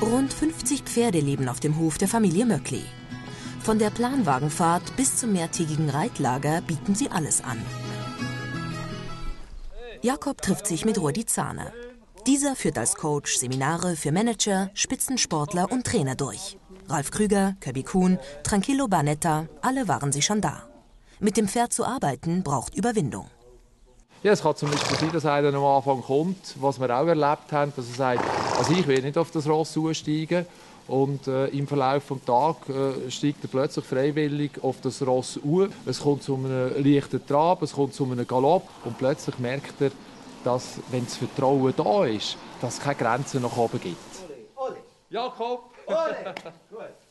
Rund 50 Pferde leben auf dem Hof der Familie Möckli. Von der Planwagenfahrt bis zum mehrtägigen Reitlager bieten sie alles an. Jakob trifft sich mit Rudi Zahner. Dieser führt als Coach Seminare für Manager, Spitzensportler und Trainer durch. Ralf Krüger, Kirby Kuhn, Tranquillo Barnetta, alle waren sie schon da. Mit dem Pferd zu arbeiten braucht Überwindung. Ja, es kann zum Beispiel sein, dass einer am Anfang kommt, was wir auch erlebt haben, dass er sagt, also ich will nicht auf das Ross zusteigen. Und äh, im Verlauf des Tages äh, steigt er plötzlich freiwillig auf das Ross auf. Es kommt zu einem leichten Trab, es kommt zu einem Galopp und plötzlich merkt er, dass, wenn das Vertrauen da ist, dass es keine Grenzen nach oben gibt. Ole, Ole. Jakob! Ole! Gut.